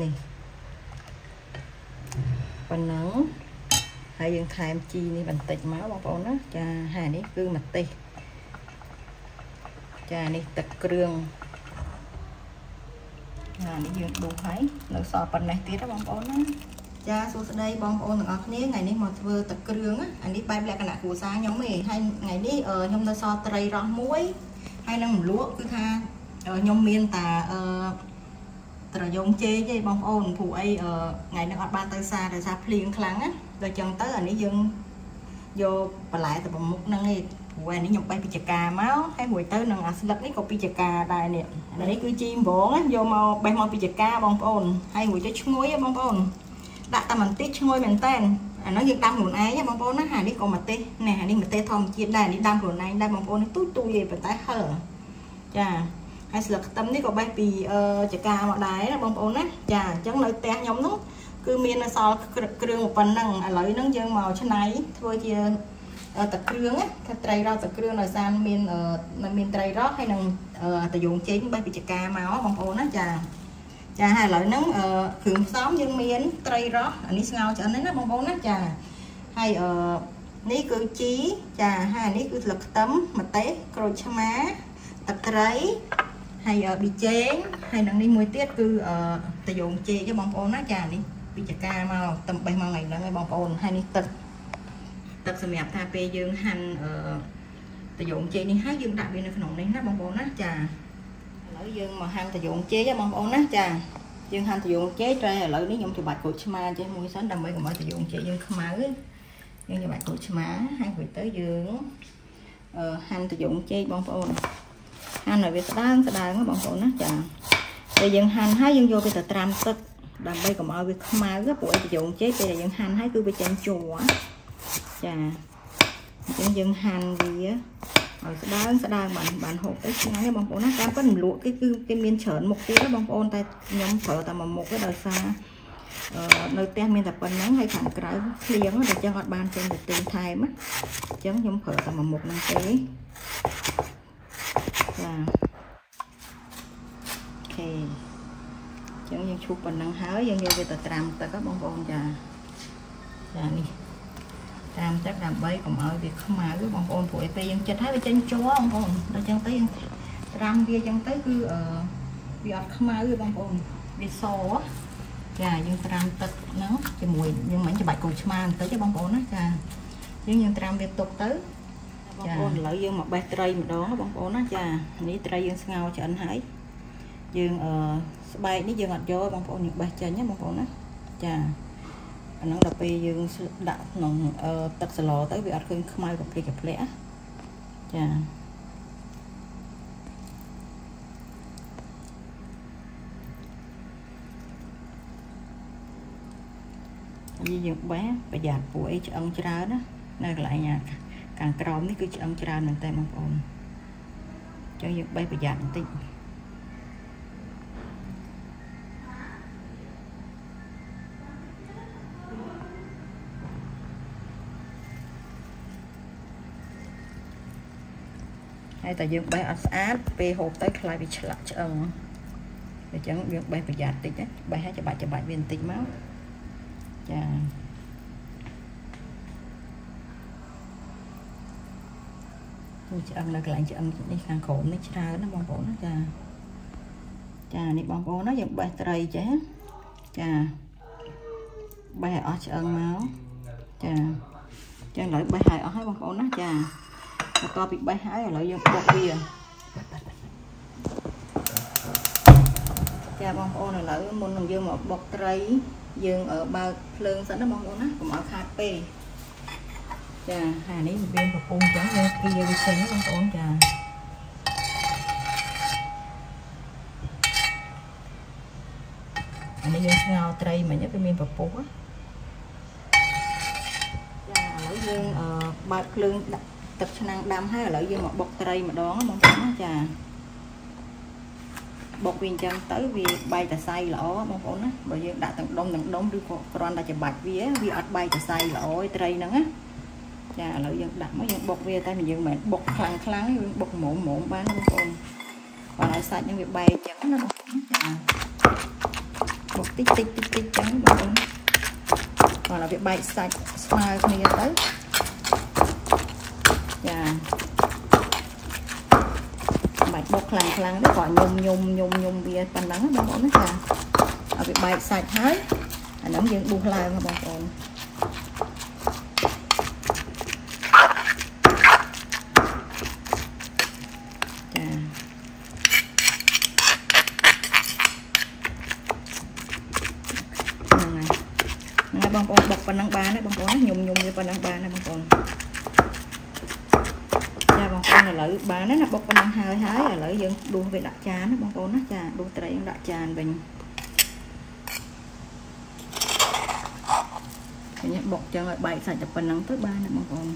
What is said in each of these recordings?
នេះប៉ុណ្ណឹងហើយយើងថែមជីនេះបន្តិចមកបងប្អូនណាចាហើយនេះគឺម្ទេសចានេះទឹកគ្រឿងណានេះយើងដួសហើយនៅសល់ប៉ុណ្ណេះទៀតបងប្អូនណាចាសួស្តីបងប្អូនទាំងអស់គ្នាថ្ងៃនេះមកធ្វើទឹកគ្រឿងអានេះបែបលក្ខណៈគ្រួសារខ្ញុំទេហើយថ្ងៃនេះខ្ញុំនៅសល់ត្រីរស់មួយហើយនឹងម្លក់គឺថាខ្ញុំមានតាអឺ ត្រយងជេកឯងបងប្អូនព្រោះអីថ្ងៃនេះអត់បានទៅសារដោយសារភ្លៀងខ្លាំងណាដល់ចឹងទៅអានេះយើងយកបន្លែទៅប្រមុខហ្នឹងឯងព្រោះអានេះខ្ញុំបេះពីចកាមកហើយរួចទៅនឹងអាស្លឹកនេះក៏ពីចកាដែរនេះអានេះគឺជីម្បងយកមកបេះមកពីចកាបងប្អូនហើយរួចទៅឈ្ងុយបងប្អូនដាក់តែបន្តិចឈ្ងុយមែនតែនអានោះយើងដាំខ្លួនឯងបងប្អូនណាអានេះក៏ម្ទេសនេះអានេះម្ទេសធម្មជាតិដែរនេះដាំខ្លួនឯងដែរបងប្អូននេះទូទូយឯងប៉ុន្តែហឹលចា ហើយស្លឹកខ្ទឹមនេះក៏បេះពីចកាមកដែរណាបងប្អូនណាចាអញ្ចឹងនៅផ្ទះខ្ញុំនោះគឺមានសល់គ្រឿងប៉ុណ្ណឹងឥឡូវហ្នឹងយើងមកច្នៃធ្វើជាទឹកគ្រឿងថាត្រីរ៉ស់ទឹកគ្រឿងដោយសារមានមានត្រីរ៉ស់ហើយនឹងតយងចេញបេះពីចកាមកបងប្អូនណាចាចាហើយឥឡូវហ្នឹងគ្រឿងផ្សំយើងមានត្រីរ៉ស់អានេះស្ងោរឆ្អិនហ្នឹងណាបងប្អូនណាចាហើយអឺនេះគឺជីចាហើយអានេះគឺស្លឹកខ្ទឹមម្ទេសក្រូចឆ្មាទឹកត្រី ហើយប៊ីចេងហើយនឹងនេះមួយទៀតគឺតយងចេកបងប្អូនណាចានេះពីចកាមកតំបេះមកថ្ងៃហ្នឹងឯងបងប្អូនហើយនេះទឹកទឹកសម្រាប់ថាពេលយើងហាន់តយងចេកនេះហើយយើងដាក់វានៅក្នុងនេះណាបងប្អូនណាចាឥឡូវយើងមកហាន់តយងចេកបងប្អូនណាចាយើងហាន់តយងចេកតែឥឡូវនេះខ្ញុំច្បាច់ក្រូចឆ្មាចេះមួយសិនដើម្បីកុំឲ្យតយងចេកយើងខ្មៅយើងច្បាច់ក្រូចឆ្មាហើយរួចទៅយើងហាន់តយងចេកបងប្អូន ហាន់ឲ្យវាស្ដើងស្ដើងបងប្អូនណាចាពេលយើងហាន់ហើយយើងយកវាទៅត្រាំទឹកដើម្បីកុំឲ្យវាខ្មៅព្រោះអីប្រយោងចេកពេលដែលយើងហាន់ហើយគឺវាចេញជ័រចាអញ្ចឹងយើងហាន់វាឲ្យស្ដើងស្ដើងបានបានហូបទៅឆ្ងាញ់បងប្អូនណាតាមពិតមលក់គេគឺគេមានច្រើនមុខទៀតបងប្អូនតែខ្ញុំប្រើតែមួយមុខទេដោយសារអឺនៅផ្ទះមានតែប៉ុណ្្នឹងហើយខាងក្រៅភ្លៀងតែចឹងអត់បានចេញទៅទិញថែមអញ្ចឹងខ្ញុំប្រើតែមួយមុខហ្នឹងទេ ចាអូខេអញ្ចឹងយើងឈូសប៉ុណ្ណឹងហើយយើងយកវាទៅត្រាំទឹកបងប្អូនចាចានេះត្រាំទឹកដើម្បីកុំឲ្យវាខ្មៅបងប្អូនព្រោះពេលយើងចិត្តហើយវាចេញជ័របងប្អូនដល់អញ្ចឹងទៅយើងត្រាំវាអញ្ចឹងទៅគឺអឺវាអត់ខ្មៅទេបងប្អូនវាសចាយើងត្រាំទឹកហ្នឹងជាមួយយើងមិនច្បាច់គោឆ្មាបន្តិចទេបងប្អូនណាចាយើងយើងត្រាំវាទុកទៅ បងប្អូនឥឡូវយើងមកបេះត្រីម្ដងបងប្អូនណាចានេះត្រីយើងស្ងោរឆ្អិនហើយយើងអឺស្បែកនេះយើងអត់យកបងប្អូនយើងបេះចេញណាបងប្អូនណាចាអាហ្នឹងដល់ពេលយើងដាក់ក្នុងទឹកសឡទៅវាអត់ឃើញខ្មៅកភ្លេចកភ្លែកចាយីយើងបេះប្រយ័ត្នពួកអីឆ្អឹងច្រើនណានៅកន្លែង ខាងក្រោមនេះគឺឆ្អឹងច្រើនមែនតើបងប្អូនចឹងយើងបេះប្រយ័ត្នបន្តិចហើយតែយើងបេះអត់ស្អាតពេលហូបទៅខ្លាចវាឆ្លាក់ឆ្អឹងអញ្ចឹងយើងបេះប្រយ័ត្នតិចណាបេះឲ្យច្បាច់ច្បាច់វាបន្តិចមកចា គូឆ្អឹងនៅកន្លែងឆ្អឹងនេះខាងក្រោមនេះច្រើនណាបងប្អូនណាចាចានេះបងប្អូនណាយើងបេះត្រីចេះចាបេះឲ្យអស់ឆ្អឹងមកចាចឹងឡើយបេះឲ្យអស់ហើយបងប្អូនណាចាបន្ទាប់ពីបេះហើយឥឡូវយើងបុកវាចាបងប្អូនឥឡូវមុននឹងយើងមកបុកត្រីយើងបើកភ្លើងសិនណាបងប្អូនណាកុំឲ្យខាតពេក ចាអានេះវាកំពុងចឹងយើងគៀវាចេញបងប្អូនចាអានេះយើងស្ងោរត្រីមិញវាមានពពុះចាឥឡូវយើងបើកភ្លើងដាក់ទឹកឆ្នាំងដាំហើយឥឡូវយើងមកបុកត្រីម្ដងបងប្អូនណាចាបុកវាអញ្ចឹងទៅវាបែកតសៃល្អបងប្អូនណាបើយើងដាក់ទាំងដុំទាំងដុំឬក៏គ្រាន់តែច្បាច់វាវាអត់បែកតសៃល្អឯត្រីហ្នឹងណា ចាឥឡូវយើងដាក់មកយើងបុកវាតែយើងមិនបុកខ្លាំងខ្លាំងទេយើងបុកមុំមុំបានបងប្អូនបើឲ្យសាច់នឹងវាបែកអញ្ចឹងណាបងប្អូនចាបុកតិចតិចតិចតិចចឹងបងប្អូនគាត់ឲ្យវាបែកសាច់ស្មើគ្នាទៅចាបាច់បុកខ្លាំងខ្លាំងទេគាត់ញុំញុំញុំញុំវាប៉ុណ្ណឹងបងប្អូនណាចាឲ្យវាបែកសាច់ហើយអាហ្នឹងយើងដួសឡើងបងប្អូនបងប្អូនបុកប៉ុណ្ណឹងបានហើយបងប្អូនញុំញុំវាប៉ុណ្ណឹងបានហើយបងប្អូនចាបងប្អូន ឥឡូវបានហើយណាបុកប៉ុណ្ណឹងហើយហើយឥឡូវយើងដួសវាដាក់ចានណាបងប្អូនណាចាដួសត្រីយើងដាក់ចានវិញញ៉ាំបុកចឹងឲ្យបែកសាច់តែប៉ុណ្ណឹងទៅបានណាបងប្អូន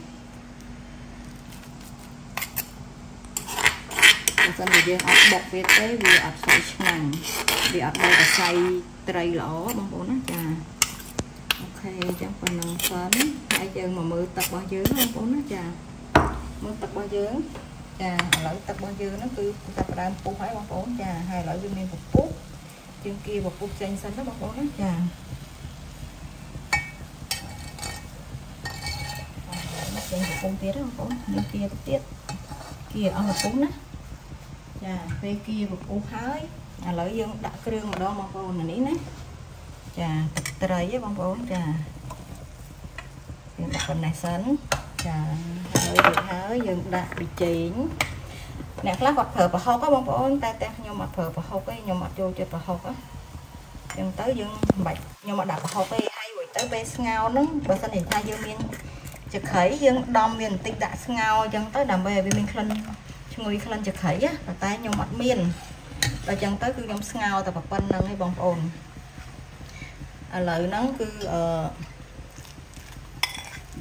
បើសិនជាយើងអត់បុកវាទេវាអត់ស្អាតឆ្ងាញ់វាអត់ដល់តែសៃត្រីល្អបងប្អូនណាចាខេអញ្ចឹងប៉ុណ្ណឹងសិនហើយយើងមកមើលទឹករបស់យើងបងប្អូនណាចាមើលទឹករបស់យើង ចាឥឡូវទឹករបស់យើងហ្នឹងគឺចាប់ផ្ដើមពុះហើយបងប្អូនចាហើយឥឡូវវាមានពពុះយើងគៀពពុះចេញសិនណាបងប្អូនណាចាចេញពពុះទៀតបងប្អូនយើងគៀទៅទៀតគៀអស់ពពុះណាចាពេលគៀពពុះហើយឥឡូវយើងដាក់គ្រឿងម្ដងបងប្អូននេះណាចាទឹកត្រីឯងបងប្អូនចាយើងដាក់ប៉ុណ្ណេះសិន ចាហើយរួចហើយយើងដាក់ប៊ីចេងអ្នកខ្លះគាត់ប្រើប្រហុកហ៎បងប្អូនតែតែខ្ញុំអត់ប្រើប្រហុកទេខ្ញុំអត់ចូលចិត្តប្រហុកហ៎អញ្ចឹងទៅយើងមិនបាច់ខ្ញុំអត់ដាក់ប្រហុកទេហើយរួចទៅពេលស្ងោរហ្នឹងបើសិនជាថាយើងមានចក្រីយើងដំវាបន្តិចដាក់ស្ងោរអញ្ចឹងទៅដើម្បីឲ្យវាមានក្លិនឈ្ងុយក្លិនចក្រីណាតែខ្ញុំអត់មានដល់អញ្ចឹងទៅគឺខ្ញុំស្ងោរតែប៉ុណ្្នឹងឯងបងប្អូនឥឡូវហ្នឹងគឺអឺ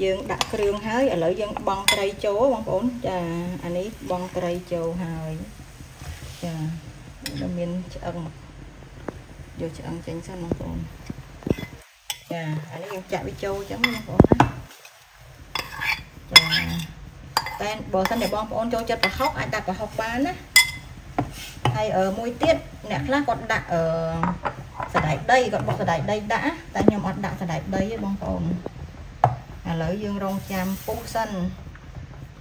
យើងដាក់គ្រឿងហើយឥឡូវយើងបង់ត្រីចូលបងប្អូនចាអានេះបង់ត្រីចូលហើយចាដល់មានឆ្អឹងយកឆ្អឹងចេញសិនបងប្អូនចាអានេះយើងចាក់វាចូលអញ្ចឹងបងប្អូនណាចាតែបើសិនតែបងប្អូនចូលចិត្តប្រហុកអាចដាក់ប្រហុកបានណាហើយអឺមួយទៀតអ្នកខ្លះគាត់ដាក់អឺសណ្ដែកដីគាត់បុកសណ្ដែកដីដាក់តែខ្ញុំអត់ដាក់សណ្ដែកដីទេបងប្អូន ឥឡូវយើងរងចាំពុះសិន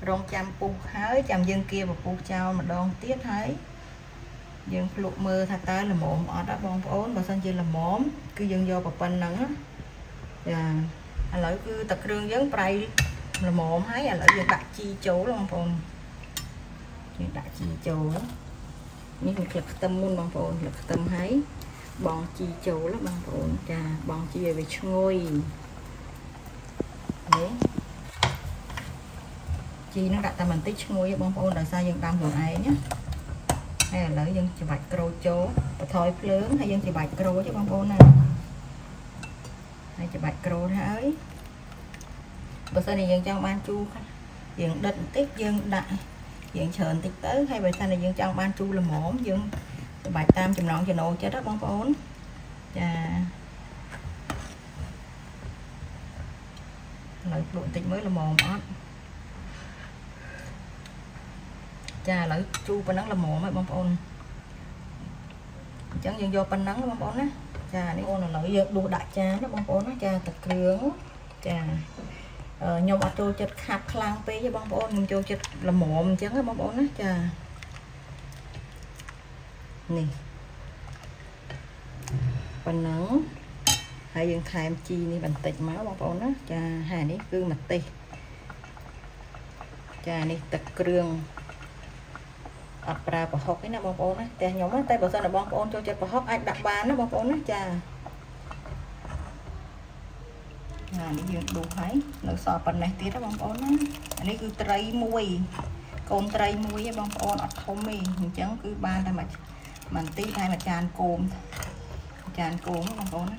រងចាំពុះហើយចាំយើងគៀបពុះចោលម្ដងទៀតហើយយើងភ្លុកមើលថាតើល្មមអត់ទេបងប្អូនបើសិនជាល្មមគឺយើងយកប៉ុណ្ណឹងចាឥឡូវគឺទឹកគ្រឿងយើងប្រៃល្មមហើយឥឡូវយើងដាក់ជីចូលបងប្អូនយើងដាក់ជីចូលនេះគឺក្លឹកខ្ទឹមមុនបងប្អូនក្លឹកខ្ទឹមហើយបងជីចូលបងប្អូនចាបងជីឲ្យវាឈ្ងុយ នេះជីនឹងដាក់តែបន្តិចឈ្ងុយបងប្អូនដោយសារយើងដាំខ្លួនឯងណាហើយឥឡូវយើងច្របាច់ក្រូចចូលបន្ថយភ្លើងហើយយើងច្របាច់ក្រូចបងប្អូនណាហើយច្របាច់ក្រូចហើយបើសិនជាយើងចង់បានជូរយើងដិតបន្តិចយើងដាក់យើងច្រើនបន្តិចទៅហើយបើសិនជាយើងចង់បានជូរល្មមយើងបាច់តាមចំណងចំណូលចិត្តបងប្អូនចា ឡូវភ្លក់តិចមើលល្មមអត់ចាឥឡូវជូរប៉ុណ្ណឹងល្មមហើយបងប្អូនអញ្ចឹងយើងយកប៉ុណ្ណឹងបងប្អូនណាចានេះអូនឥឡូវយើងដួសដាក់ចានណាបងប្អូនណាចាទឹកគ្រឿងចាខ្ញុំអត់ចូលចិត្តខាប់ខ្លាំងពេកទេបងប្អូនខ្ញុំចូលចិត្តល្មមអញ្ចឹងបងប្អូនណាចានេះប៉ុណ្ណឹង ហើយយើងថែមជីនេះបន្តិចមកបងប្អូនណាចាហើយនេះគឺម្ទេសចានេះទឹកគ្រឿងអត់ប្រើប្រហុកទេណាបងប្អូនណាតែខ្ញុំតែបើសិនតែបងប្អូនចូលចិត្តប្រហុកអាចដាក់បានណាបងប្អូនណាចាណានេះយើងដួសហើយនៅសល់ប៉ុណ្ណេះទៀតបងប្អូនណាអានេះគឺត្រីមួយកូនត្រីមួយឯងបងប្អូនអត់ធំទេអញ្ចឹងគឺបានតែមួយបន្តិចហើយមួយចានគោមចានគោមបងប្អូនណា